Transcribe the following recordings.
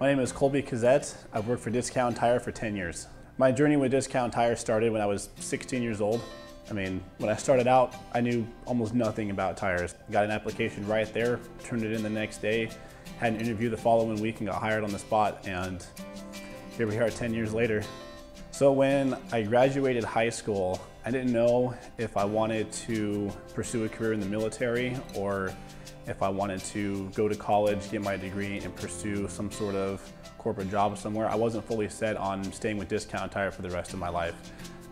My name is Colby Kazette. I've worked for Discount Tire for 10 years. My journey with Discount Tire started when I was 16 years old. I mean, when I started out, I knew almost nothing about tires. Got an application right there, turned it in the next day, had an interview the following week and got hired on the spot, and here we are 10 years later. So when I graduated high school, I didn't know if I wanted to pursue a career in the military or if I wanted to go to college, get my degree, and pursue some sort of corporate job somewhere. I wasn't fully set on staying with Discount Tire for the rest of my life.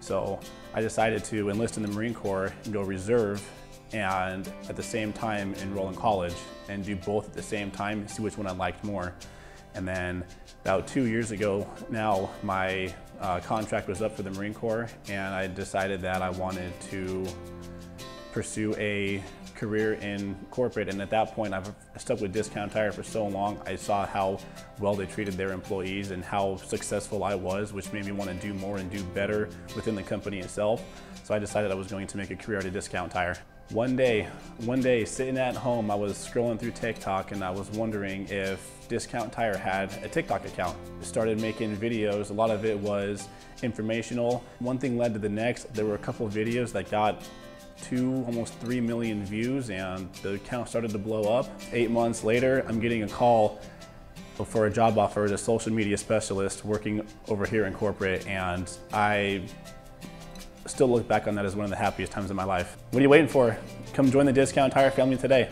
So I decided to enlist in the Marine Corps and go reserve and at the same time enroll in college and do both at the same time, see which one I liked more. And then about two years ago now, my uh, contract was up for the Marine Corps and I decided that I wanted to pursue a career in corporate and at that point I've stuck with Discount Tire for so long I saw how well they treated their employees and how successful I was which made me want to do more and do better within the company itself so I decided I was going to make a career at a Discount Tire. One day, one day sitting at home I was scrolling through TikTok and I was wondering if Discount Tire had a TikTok account. Started making videos, a lot of it was informational. One thing led to the next. There were a couple videos that got two, almost three million views and the account started to blow up. Eight months later, I'm getting a call for a job offer as a social media specialist working over here in corporate and I still look back on that as one of the happiest times of my life. What are you waiting for? Come join the Discount Tire family today.